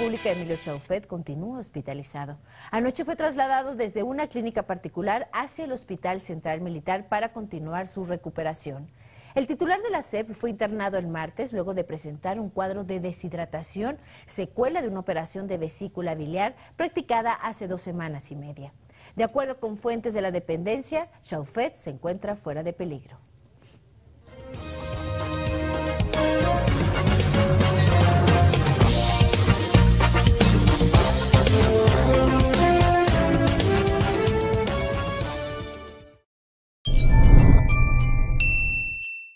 Pública Emilio Chaufet continúa hospitalizado. Anoche fue trasladado desde una clínica particular hacia el Hospital Central Militar para continuar su recuperación. El titular de la SEP fue internado el martes luego de presentar un cuadro de deshidratación, secuela de una operación de vesícula biliar practicada hace dos semanas y media. De acuerdo con fuentes de la dependencia, Chaufet se encuentra fuera de peligro.